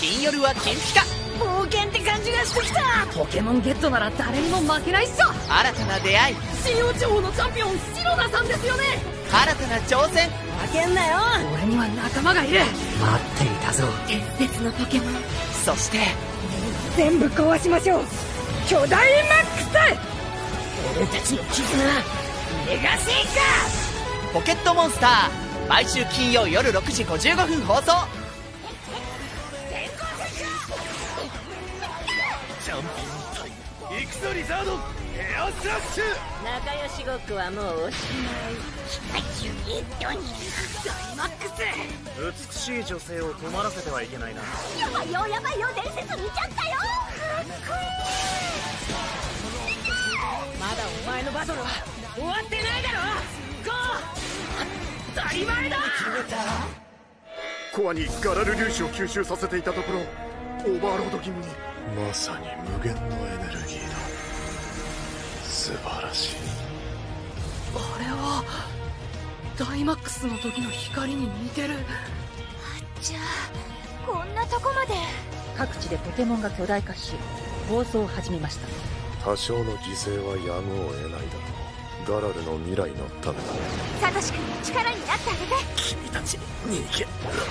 金夜は金ピカ。冒険って感じがしてきた。ポケモンゲットなら誰にも負けないっしょ新たな出会い。新王地方のチャンピオンシロナさんですよね。新たな挑戦。負けんなよ。俺には仲間がいる。待っていたぞ。伝説のポケモン。そして。全部壊しましょう。巨大マックス。俺たちの絆。レガシーか。ポケットモンスター。毎週金曜夜6時55分放送ャンピオン対行くぞリザード。ヘアスラッシュ。仲良しごっこはもうおしまい。期待中にドニ大マックス美しい女性を困らせてはいけないな。やばいよやばいよ伝説見ちゃったよ。かっこいい。まだお前のバトルは終わってないだろ。ゴー当たり前だ。コアにガラル粒子を吸収させていたところオーバーロード気味にまさに無限のエネルギーだ素晴らしい。あれはダイマックスの時の光に似てる。じゃあこんなとこまで。各地でポケモンが巨大化し暴走を始めました。多少の犠牲はやむを得ないだろうガラルの未来のためだ。サトシ君の力になってあげて。君たち。逃げ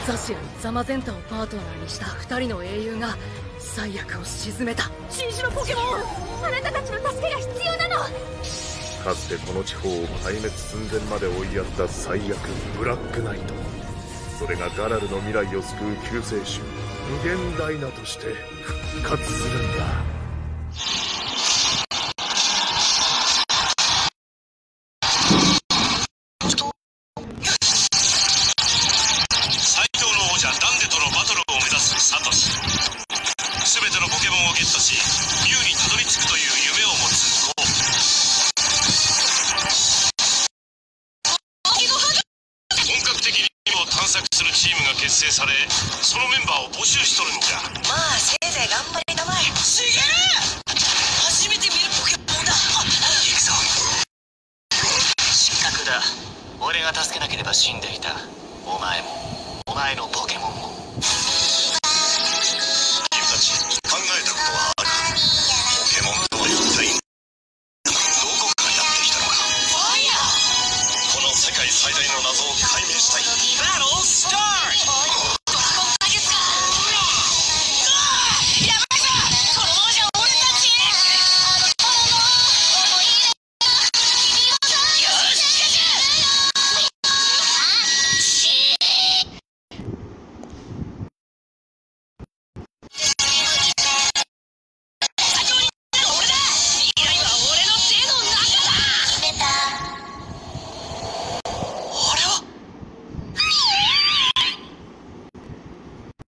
ザシアにザマゼンタをパートナーにした二人の英雄が最悪を鎮めた。新種のポケモン。あなたたちの助けが必要なの。かつてこの地方を壊滅寸前まで追いやった最悪ブラックナイト。それがガラルの未来を救う救世主無限ダイナとして復活するんだするチームが結成されそのメンバーを募集しとるんじゃ。まあせいぜい頑張りなまえ。すげえ初めて見るポケモンだ！行くぞ。失格だ。俺が助けなければ死んでいた。お前も。お前のポケモンも。君たち考えたことはある？ポケモンとは一体どこからやってきたのか？この世界最大の謎を解明したい。